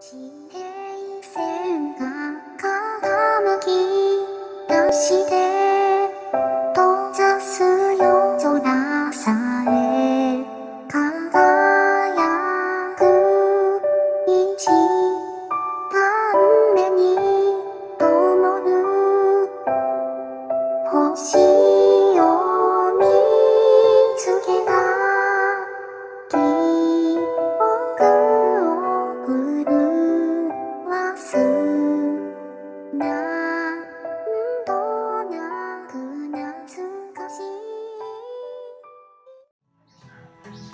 地平線が傾き出して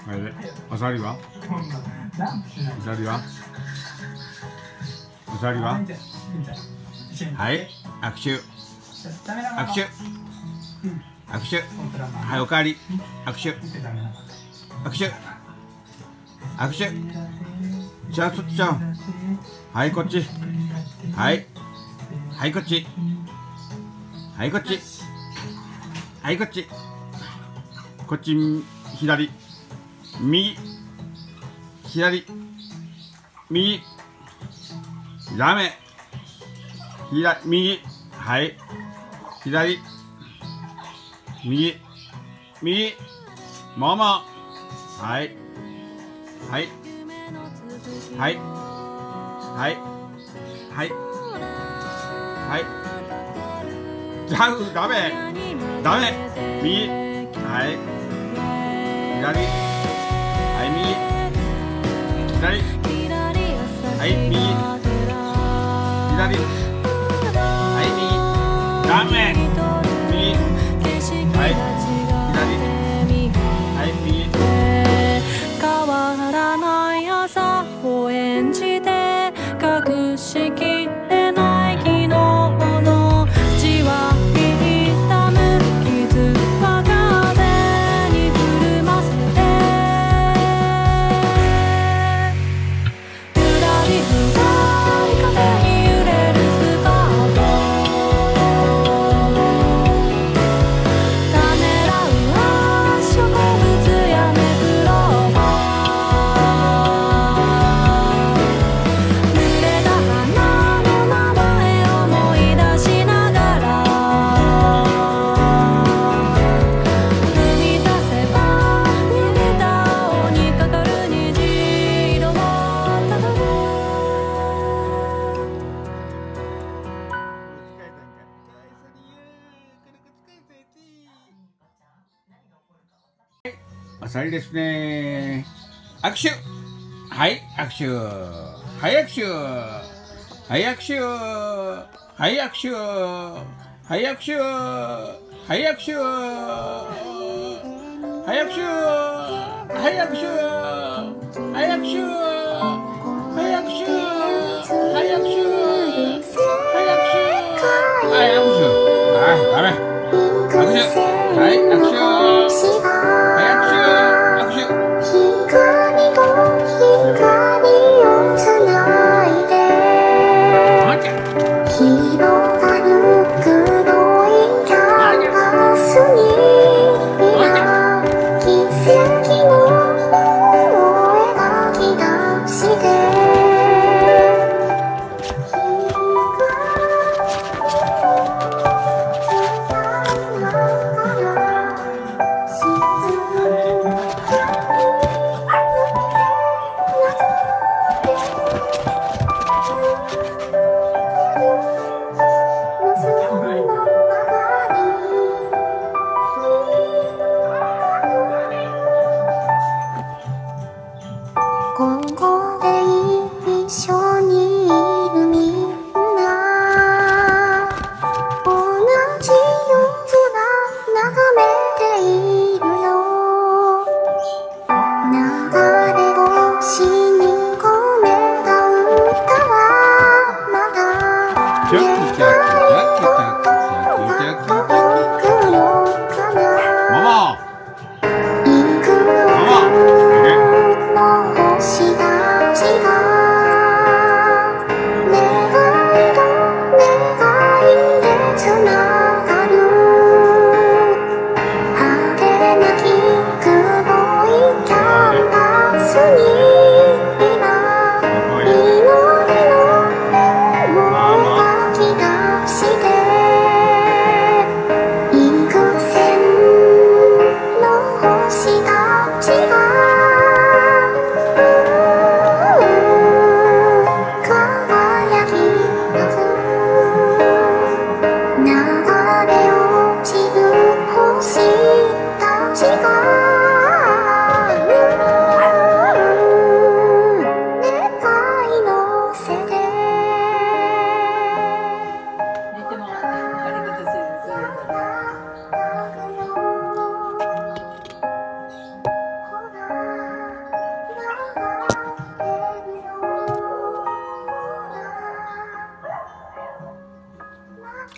あれであさりは？あさりは？あさりは？はい。握手。握手。握手。はいおかわり。握手。握手。握手。じゃあそっちゃん。はいこっち。はい。はいこっち。はいこっち。はいこっち。こっち左。右左右ダメ左右はい左右右ももはいはいはいはいはいはいじゃあダメダメ右はい左。右。左。はい右。左。はい右。ダメあさりですね。握手。はい握手。はい握手。はい握手。はい握手。はい握手。はい握手。はい握手。はい握手。はい握手。はい握手。はい握手。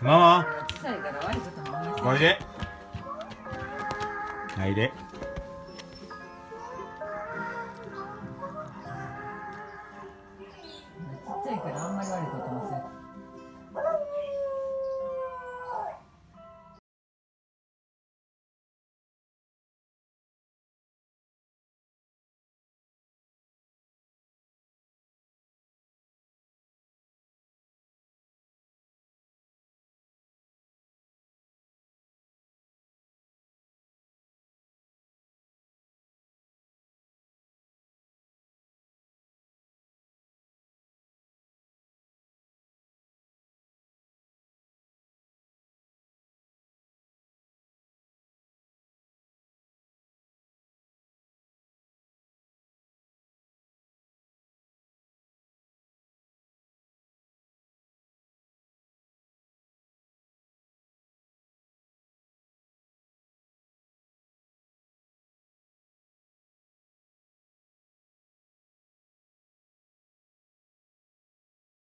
ママ小さいではいでちっちゃいからあんまり悪いことも